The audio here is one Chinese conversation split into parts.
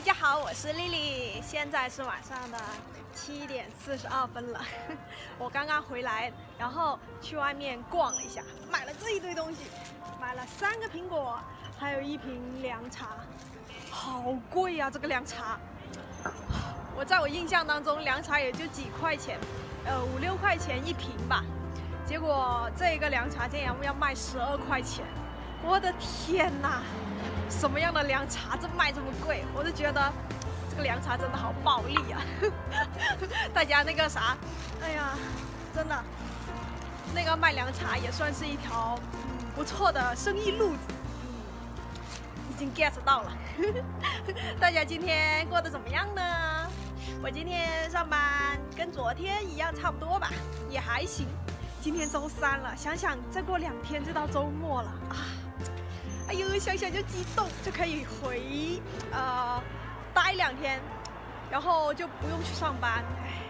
大家好，我是丽丽，现在是晚上的七点四十二分了。我刚刚回来，然后去外面逛了一下，买了这一堆东西，买了三个苹果，还有一瓶凉茶，好贵呀、这个凉茶。我在我印象当中，凉茶也就几块钱，呃五六块钱一瓶吧。结果这个凉茶竟然要卖十二块钱，我的天哪！什么样的凉茶这卖这么贵？我就觉得这个凉茶真的好暴利啊！大家那个啥，哎呀，真的，那个卖凉茶也算是一条不错的生意路子，已经 get 到了。大家今天过得怎么样呢？我今天上班跟昨天一样差不多吧，也还行。今天周三了，想想再过两天就到周末了啊！哎呦，想想就激动，就可以回呃待两天，然后就不用去上班。唉，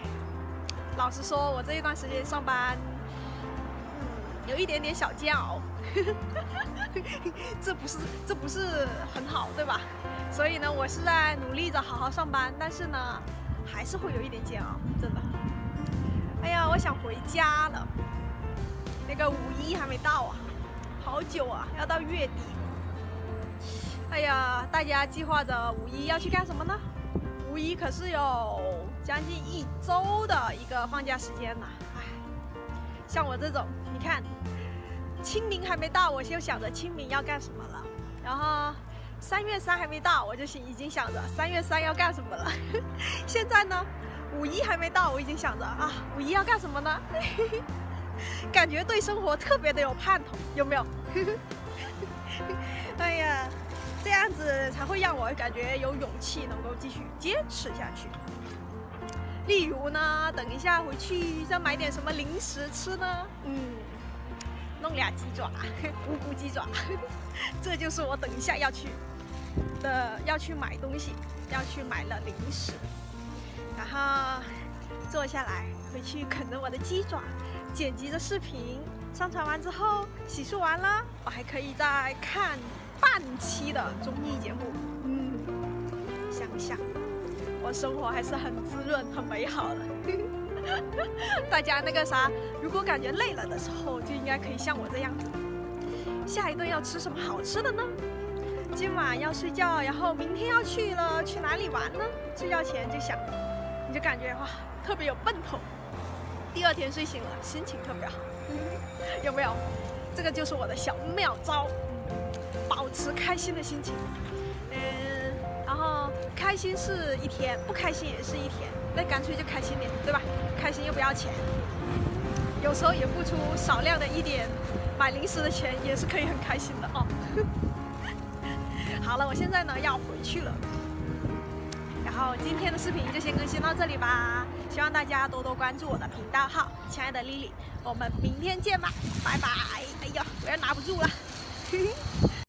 老实说，我这一段时间上班，嗯，有一点点小煎熬，这不是这不是很好，对吧？所以呢，我是在努力着好好上班，但是呢，还是会有一点煎熬，真的。哎呀，我想回家了，那个五一还没到啊，好久啊，要到月底。哎呀，大家计划着五一要去干什么呢？五一可是有将近一周的一个放假时间呢。哎，像我这种，你看，清明还没到，我就想着清明要干什么了。然后三月三还没到，我就已经想着三月三要干什么了。现在呢，五一还没到，我已经想着啊，五一要干什么呢？感觉对生活特别的有盼头，有没有？这样子才会让我感觉有勇气，能够继续坚持下去。例如呢，等一下回去再买点什么零食吃呢？嗯，弄俩鸡爪，无骨鸡爪，这就是我等一下要去的，要去买东西，要去买了零食，然后坐下来回去啃着我的鸡爪，剪辑的视频上传完之后，洗漱完了，我还可以再看。半期的综艺节目，嗯，想想，我生活还是很滋润、很美好的。大家那个啥，如果感觉累了的时候，就应该可以像我这样子。下一顿要吃什么好吃的呢？今晚要睡觉，然后明天要去了，去哪里玩呢？睡觉前就想，你就感觉哇，特别有奔头。第二天睡醒了，心情特别好，有没有？这个就是我的小妙招。保持开心的心情，嗯，然后开心是一天，不开心也是一天，那干脆就开心点，对吧？开心又不要钱，有时候也付出少量的一点买零食的钱，也是可以很开心的哦。好了，我现在呢要回去了，然后今天的视频就先更新到这里吧，希望大家多多关注我的频道号，亲爱的丽丽，我们明天见吧，拜拜。哎呀，我要拿不住了。